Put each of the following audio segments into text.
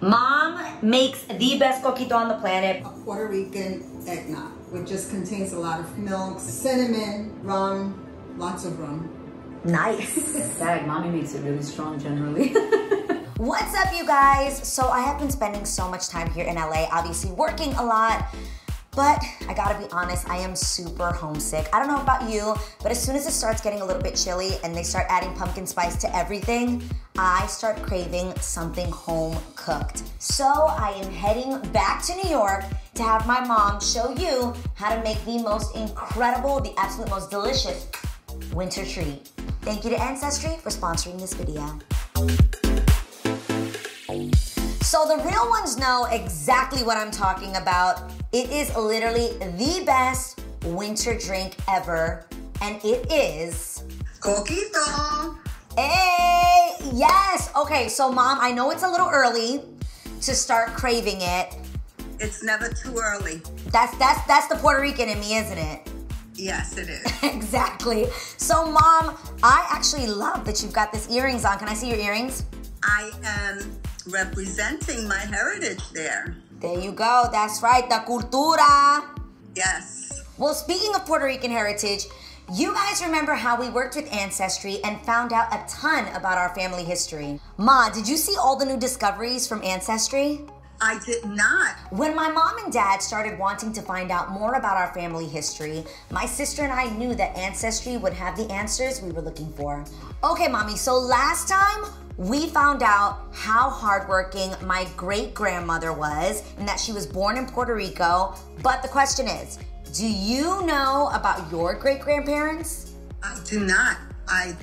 Mom makes the best coquito on the planet. A Puerto Rican eggnog, which just contains a lot of milk, cinnamon, rum, lots of rum. Nice. Sad, mommy makes it really strong generally. What's up, you guys? So, I have been spending so much time here in LA, obviously working a lot. But I gotta be honest, I am super homesick. I don't know about you, but as soon as it starts getting a little bit chilly and they start adding pumpkin spice to everything, I start craving something home cooked. So I am heading back to New York to have my mom show you how to make the most incredible, the absolute most delicious winter treat. Thank you to Ancestry for sponsoring this video. So the real ones know exactly what I'm talking about. It is literally the best winter drink ever, and it is Coquito. Hey, yes. Okay, so mom, I know it's a little early to start craving it. It's never too early. That's that's that's the Puerto Rican in me, isn't it? Yes, it is. exactly. So mom, I actually love that you've got these earrings on. Can I see your earrings? I am representing my heritage there. There you go. That's right. The cultura. Yes. Well, speaking of Puerto Rican heritage, you guys remember how we worked with Ancestry and found out a ton about our family history. Ma, did you see all the new discoveries from Ancestry? I did not. When my mom and dad started wanting to find out more about our family history, my sister and I knew that Ancestry would have the answers we were looking for. Okay, mommy, so last time we found out how hardworking my great grandmother was and that she was born in Puerto Rico. But the question is do you know about your great grandparents? I do not. I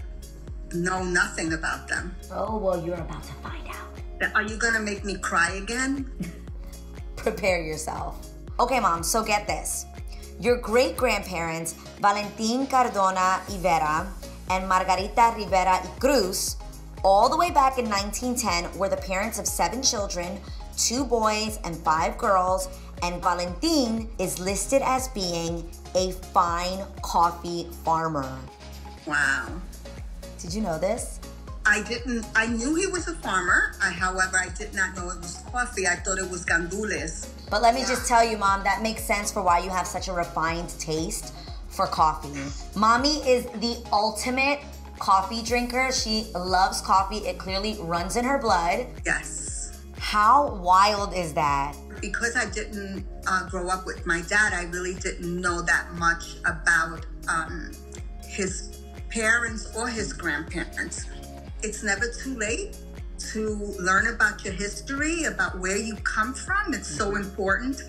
know nothing about them. Oh, well, you're about to find out. Are you going to make me cry again? Prepare yourself. Okay, mom, so get this. Your great grandparents, Valentin Cardona y Vera and Margarita Rivera y Cruz, all the way back in 1910 were the parents of seven children, two boys and five girls, and Valentin is listed as being a fine coffee farmer. Wow. Did you know this? I didn't, I knew he was a farmer. I, however, I did not know it was coffee. I thought it was gandules. But let me just tell you, Mom, that makes sense for why you have such a refined taste for coffee. Mommy is the ultimate coffee drinker. She loves coffee. It clearly runs in her blood. Yes. How wild is that? Because I didn't uh, grow up with my dad, I really didn't know that much about um, his parents or his grandparents. It's never too late to learn about your history, about where you come from. It's so important.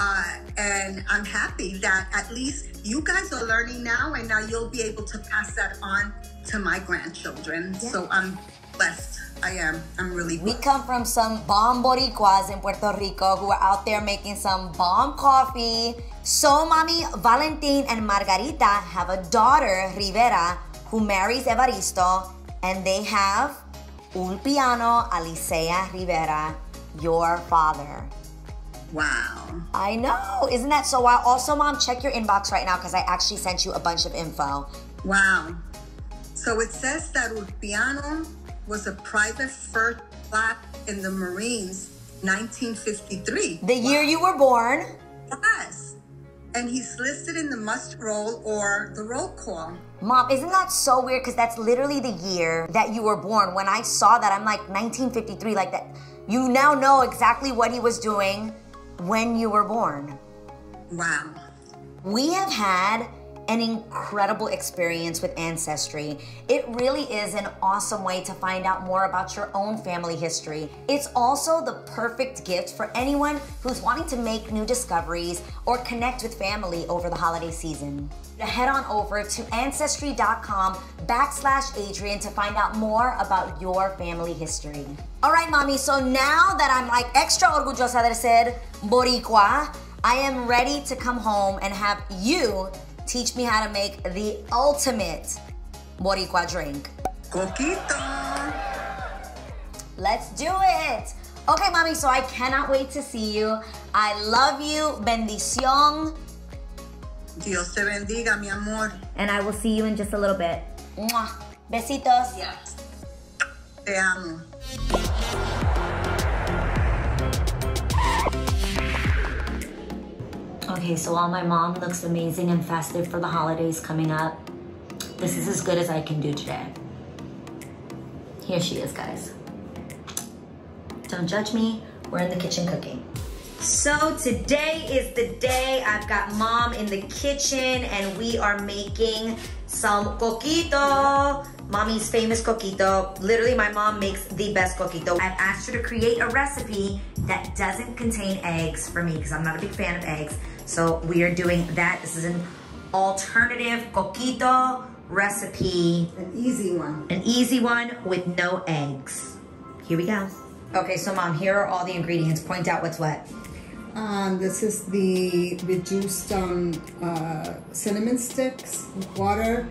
Uh, and I'm happy that at least you guys are learning now, and now you'll be able to pass that on to my grandchildren. Yeah. So I'm blessed. I am. I'm really blessed. We come from some bomb boricuas in Puerto Rico who are out there making some bomb coffee. So, mommy, Valentin and Margarita have a daughter, Rivera, who marries Evaristo, and they have Ulpiano Alicia Rivera, your father. Wow. I know. Isn't that so wild? Also, mom, check your inbox right now because I actually sent you a bunch of info. Wow. So it says that Ulpiano was a private first class in the Marines 1953. The year you were born? Yes. And he's listed in the muster roll or the roll call. Mom, isn't that so weird? Because that's literally the year that you were born. When I saw that, I'm like, 1953, like that. You now know exactly what he was doing when you were born. Wow. We have had an incredible experience with Ancestry. It really is an awesome way to find out more about your own family history. It's also the perfect gift for anyone who's wanting to make new discoveries or connect with family over the holiday season. Head on over to ancestry.com backslash Adrienne to find out more about your family history. All right, mommy, so now that I'm like extra orgullosa de ser Boricua, I am ready to come home and have you teach me how to make the ultimate Boricua drink. Coquito. Let's do it. Okay, mommy, so I cannot wait to see you. I love you. Bendición. Dios te bendiga, mi amor. And I will see you in just a little bit. Mwah. Besitos. Yes. Te amo. Okay, so while my mom looks amazing and festive for the holidays coming up, this is as good as I can do today. Here she is, guys. Don't judge me, we're in the kitchen cooking. So today is the day I've got mom in the kitchen and we are making some coquito. Mommy's famous coquito. Literally, my mom makes the best coquito. I've asked her to create a recipe that doesn't contain eggs for me because I'm not a big fan of eggs. So we are doing that. This is an alternative coquito recipe. An easy one. An easy one with no eggs. Here we go. Okay, so mom, here are all the ingredients. Point out what's what. Um, this is the reduced um, uh, cinnamon sticks, water.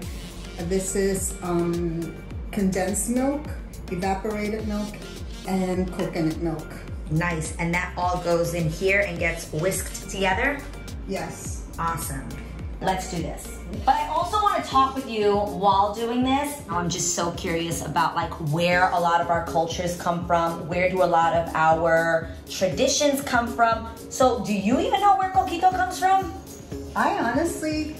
This is um, condensed milk, evaporated milk, and coconut milk. Nice, and that all goes in here and gets whisked together? Yes. Awesome. Let's do this. But I also want to talk with you while doing this. I'm just so curious about like where a lot of our cultures come from. Where do a lot of our traditions come from? So do you even know where coquito comes from? I honestly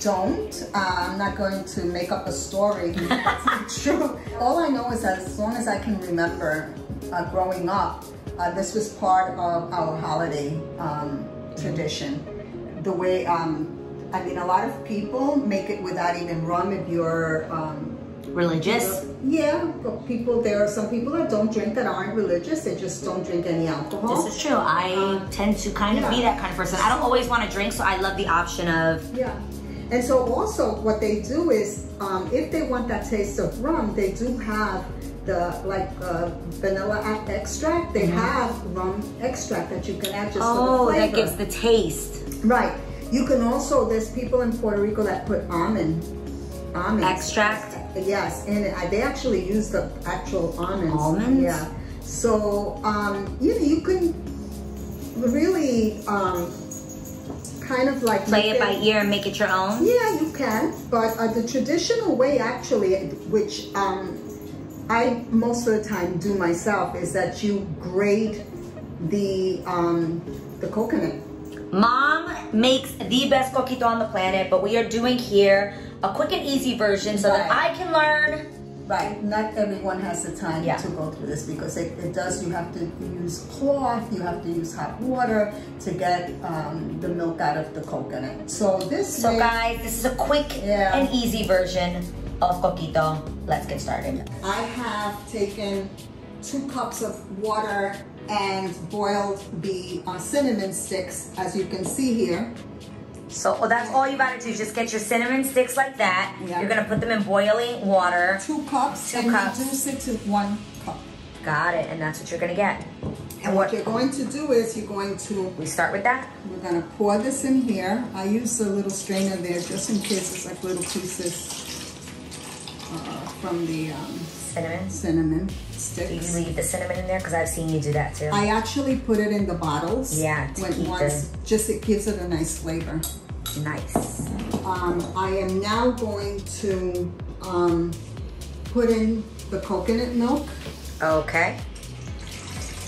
don't. Uh, I'm not going to make up a story. That's not true. All I know is that as long as I can remember uh, growing up, uh, this was part of our holiday um, tradition. The way, um, I mean, a lot of people make it without even rum if you're um, Religious? Yeah, but people, there are some people that don't drink that aren't religious. They just don't drink any alcohol. This is true. I tend to kind of be that kind of person. I don't always want to drink, so I love the option of Yeah. And so also what they do is, um, if they want that taste of rum, they do have the like uh, vanilla extract. They have rum extract that you can add just oh, for the flavor. that gives the taste. Right. You can also, there's people in Puerto Rico that put almond, almond Extract? Yes, and they actually use the actual almonds. Almonds? Yeah. So, um, you know, you can really um, kind of like Play make it by ear and make it your own. yeah, you can, but uh, the traditional way actually, which um, I most of the time do myself, is that you grate the um, the coconut. Mom makes the best coquito on the planet, but we are doing here a quick and easy version so that I can learn. Right. Not everyone has the time Yeah. to go through this because it, it does. You have to use cloth. You have to use hot water to get um, the milk out of the coconut. So this So way- guys, this is a quick Yeah. and easy version of coquito. Let's get started. I have taken two cups of water and boiled the uh, cinnamon sticks, as you can see here. So oh, that's all you gotta do. Just get your cinnamon sticks like that. Yeah. You're gonna put them in boiling water. Two cups Two and cups. reduce it to one cup. Got it, and that's what you're gonna get. And what you're going to do is you're going to, We start with that. we're going to pour this in here. I use a little strainer there just in case it's like little pieces uh, from the um, Cinnamon. cinnamon Do you leave the cinnamon in there? Because I've seen you do that too. I actually put it in the bottles. Yeah, when once, just it gives it a nice flavor. Nice. Um, I am now going to um, put in the coconut milk. Okay.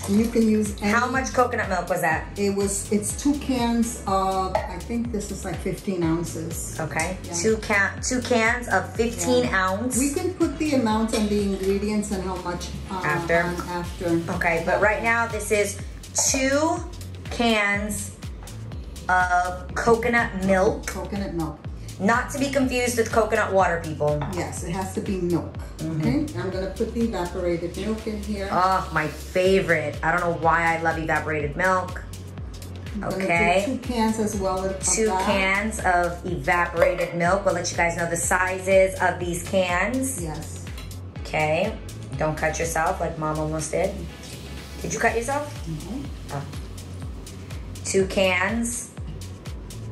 You can use any, How much coconut milk was that? It was. It's two cans of. I think this is like 15 ounces. Okay. Yeah. Two can two cans of 15 Yeah. ounce. We can put the amount and the ingredients and how much uh, After? after. Okay, but right now this is two cans of coconut milk. Coconut milk. Not to be confused with coconut water, people. Yes, it has to be milk. Mm-hmm. Okay. I'm gonna put the evaporated milk in here. Oh, my favorite. I don't know why I love evaporated milk. I'm okay. two cans as well. Two that. cans of evaporated milk. We'll let you guys know the sizes of these cans. Yes. Okay. Don't cut yourself like mom almost did. Did you cut yourself? Mhm. Oh. Two cans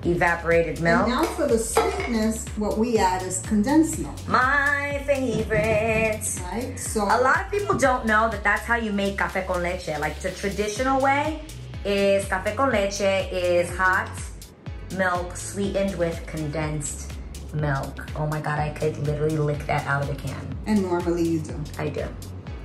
evaporated milk. And now for the sweetness, what we add is condensed milk, My favorite. right? So A lot of people don't know that that's how you make café con leche. Like the traditional way is café con leche is hot milk sweetened with condensed milk. Oh my god, I could literally lick that out of the can. and normally you do. I do.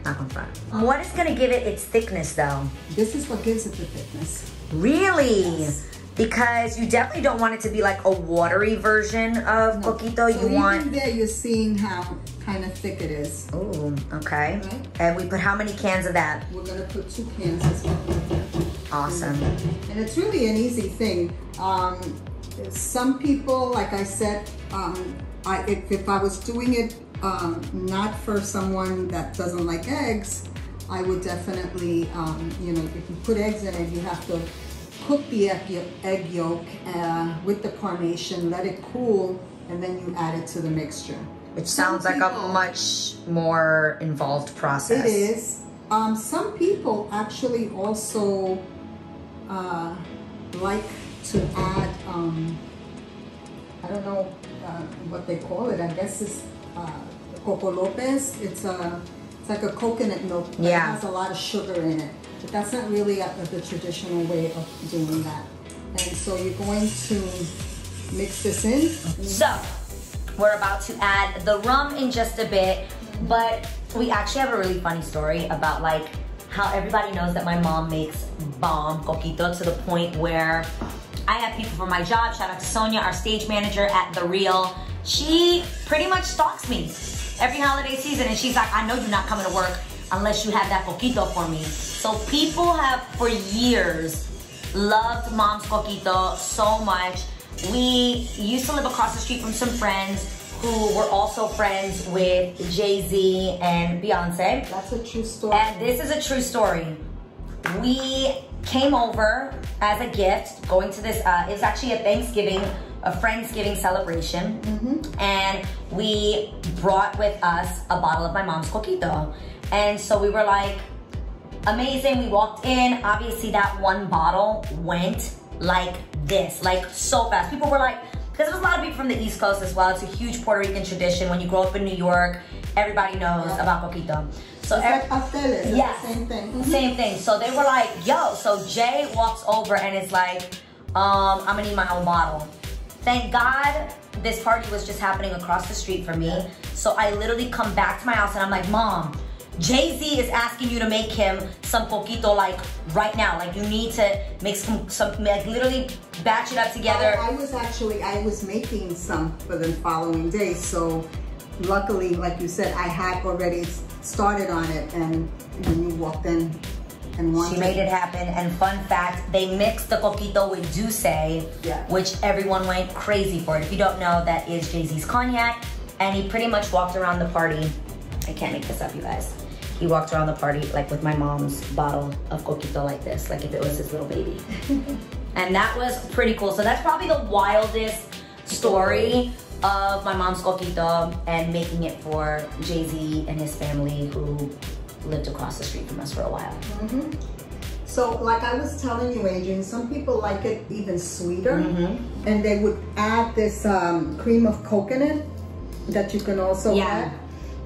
Not gonna front. What is gonna give it its thickness though? This is what gives it the thickness. Really? Yes. Because you definitely don't want it to be like a watery version of coquito. So You even want. there, you're seeing how kind of thick it is. Oh, okay. Right. And we put how many cans of that? We're gonna put two cans as well. Awesome. And it's really an easy thing. Um, some people, like I said, um, I, if, if I was doing it um, not for someone that doesn't like eggs, I would definitely, um, you know, if you put eggs in it, you have to cook the egg, egg yolk uh, with the carnation, let it cool, and then you add it to the mixture. Which Some sounds like a much more involved process. It is. Um, some people actually also uh, like to add, um, I don't know uh, what they call it. I guess it's uh, Coco Lopez. It's a, it's like a coconut milk. Yeah. It has a lot of sugar in it. But that's not really a, the traditional way of doing that. And so you're going to mix this in. So, we're about to add the rum in just a bit, but we actually have a really funny story about like how everybody knows that my mom makes bomb coquito to the point where I have people from my job, shout out to Sonia, our stage manager at The Real. She pretty much stalks me every holiday season and she's like, I know you're not coming to work unless you have that coquito for me. So people have for years loved mom's coquito so much. We used to live across the street from some friends who were also friends with Jay-Z and Beyonce. That's a true story. And this is a true story. We came over as a gift, going to this, uh, it was actually a Thanksgiving, a Friendsgiving celebration. And we brought with us a bottle of my mom's coquito. And so we were like, amazing. We walked in. Obviously, that one bottle went like this, like so fast. People were like, because there's a lot of people from the East Coast as well. It's a huge Puerto Rican tradition. When you grow up in New York, everybody knows Yeah. about coquito. So It's like pasteles, it's the same thing. same thing. So they were like, yo, so Jay walks over and is like, um, I'm gonna need my own bottle. Thank God this party was just happening across the street from me. So I literally come back to my house and I'm like, Mom, Jay-Z is asking you to make him some coquito like right now. Like you need to make some, some like literally batch it up together. I, I was actually I was making some for the following day, so luckily, like you said, I had already started on it, and when you walked in and wanted, She made it happen. And fun fact, they mixed the coquito with D'Ussé, Yeah. which everyone went crazy for. If you don't know, that is Jay-Z's cognac. And he pretty much walked around the party. I can't make this up, you guys. He walked around the party like with my mom's bottle of coquito like this, like if it was his little baby. and that was pretty cool. So that's probably the wildest story of my mom's coquito and making it for Jay-Z and his family who lived across the street from us for a while. So, like I was telling you, Adrienne, some people like it even sweeter, Mm-hmm. and they would add this um, cream of coconut that you can also Yeah. add.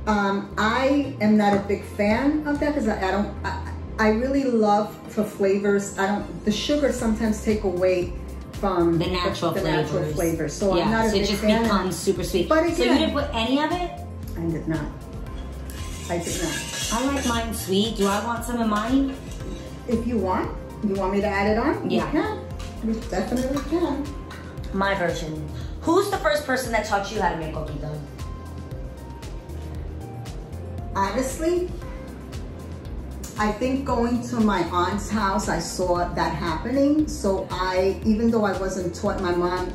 Um, I am not a big fan of that because I, I don't. I, I really love for flavors. I don't. The sugar sometimes take away from The natural the, flavors. natural flavors. So yeah, I'm not a so big it just fan. becomes super sweet. But so you didn't put any of it? I did not. I did not. I like mine sweet. Do I want some of mine? If you want, you want me to add it on? Yeah. You can. You definitely can. My version. Who's the first person that taught you how to make coquito? Honestly, I think going to my aunt's house, I saw that happening. So I, even though I wasn't taught, my mom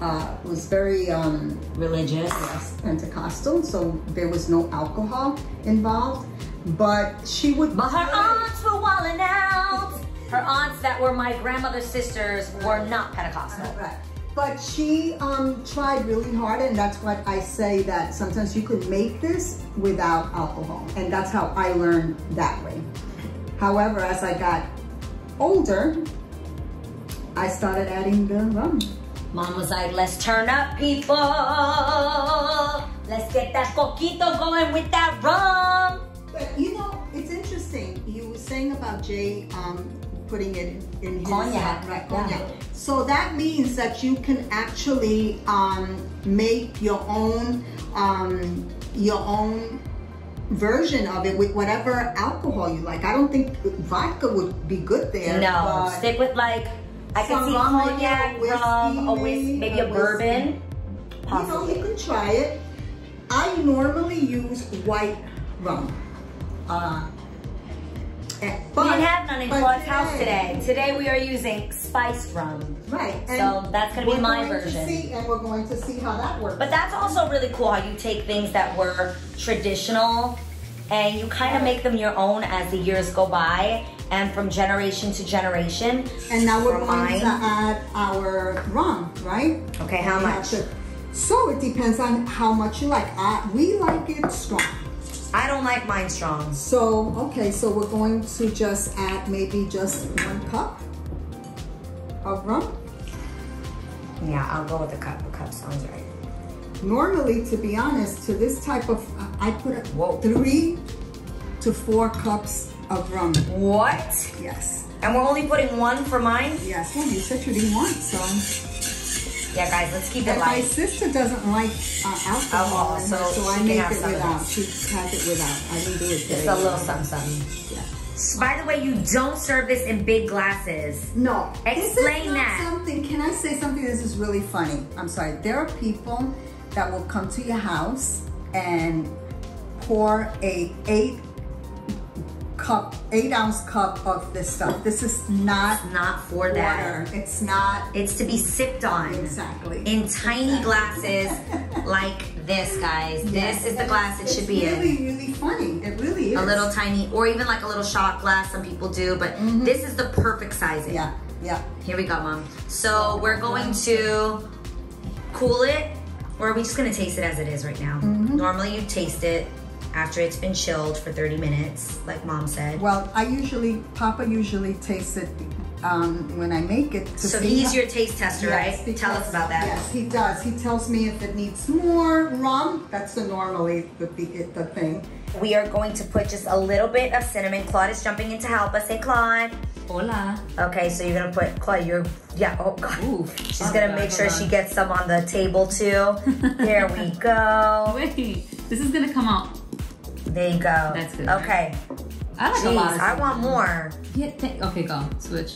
uh, was very um, Religious. yes, Pentecostal, so there was no alcohol involved. But she would. But her aunts were walling out. Her aunts that were my grandmother's sisters were not Pentecostal. Right. But she um, tried really hard, and that's what I say that sometimes you could make this without alcohol, and that's how I learned that way. However, as I got older, I started adding the rum. Mom was like, let's turn up, people. Let's get that coquito going with that rum. But you know, it's interesting. You were saying about Jay um, putting it in his Cognac, right, yeah. So that means that you can actually um, make your own um, your own version of it with whatever alcohol you like. I don't think vodka would be good there. No, stick with like I can see cognac, whiskey, rum, a whiskey, maybe a, a bourbon. You know, Possibly. you can try it. I normally use white rum. Uh, eh, we didn't have none in but Claude's house today. Today we are using spiced rum. Right. So that's gonna be my going to version. see- and we're going to see how that works. But that's also really cool how you take things that were traditional and you kind of make them your own as the years go by and from generation to generation. And now we're going mine. to add our rum, right? Okay, how much? to- so it depends on how much you like. Uh, we like it strong. I don't like mine strong. So, okay, so we're going to just add maybe just one cup of rum. Yeah, I'll go with a cup. A cup sounds right. Normally, to be honest, to this type of, I put Whoa. three to four cups of rum. What? Yes, And we're only putting one for mine? yes. Well, you said you didn't want so. Yeah, guys, let's keep it And my sister doesn't like uh, alcohol, Alcohol, so so I make it without. She has it without. I didn't do it Just a little something, something. Yeah. By the way, you don't serve this in big glasses. No. Explain that. Something. Can I say something? This is really funny. I'm sorry. There are people that will come to your house and pour a eight cup, eight ounce cup of this stuff. This is not Not for water. that. It's not It's to be sipped on. exactly In tiny Exactly. glasses like this, guys. This is the glass it should be it's in. really, really funny. It really is. A little tiny, or even like a little shot glass, some people do, but this is the perfect sizing. Yeah. Yeah. Here we go, Mom. So we're going to cool it, or are we just gonna taste it as it is right now? Mm-hmm. Normally you taste it after it's been chilled for 30 minutes, like Mom said. Well, I usually, Papa usually tastes it um, when I make it. To So see he's your taste tester, Yes, right? because- Tell us about that. Yes, he does. He tells me if it needs more rum. That's the normally the, the, the thing. We are going to put just a little bit of cinnamon. Claude is jumping in to help us. Hey, Claude. Hola. Okay, so you're gonna put Claude. You're yeah. Oh God. Ooh. She's Oh, gonna God, make sure hold she gets some on the table too. Here we go. Wait, this is gonna come out. There you go. That's good. Okay. I like a lot of I want more. Yeah, th- okay, go. Switch.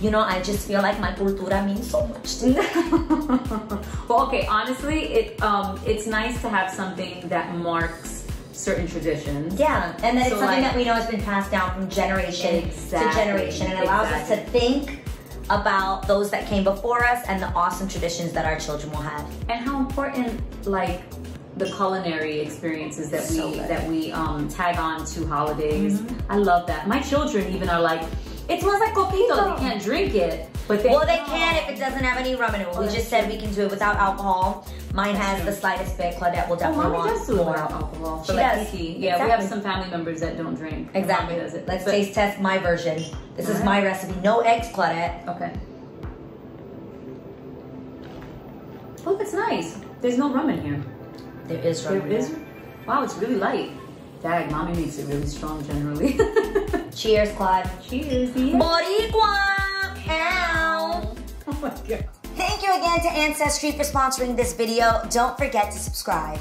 You know, I just feel like my cultura means so much to me. well, okay, honestly, it um it's nice to have something that marks certain traditions. Yeah, and then it's something like- that we know has been passed down from generation Exactly, to generation, and it allows us to think about those that came before us and the awesome traditions that our children will have. and how important like the culinary experiences that we that we um, tag on to holidays. I love that. My children even are like, it smells like coquito. They can't drink it, but they Well, they can if it doesn't have any rum in it. We just said we can do it without alcohol. Mine has the slightest bit. Claudette will Oh, definitely mommy want does do it more. without alcohol. She But like does. Kiki, Yeah, we have some family members that don't drink. Exactly. Does it. Let's But- taste test my version. This is Alright. my recipe. No eggs, Claudette. Okay. Oh, that's nice. There's no rum in here. There is rum. There in is. there. Wow, it's really light. Dag, mommy makes it really strong generally. Cheers, Claude. Cheers. Boricua! Ow! Oh my god. Thank you again to Ancestry for sponsoring this video. Don't forget to subscribe.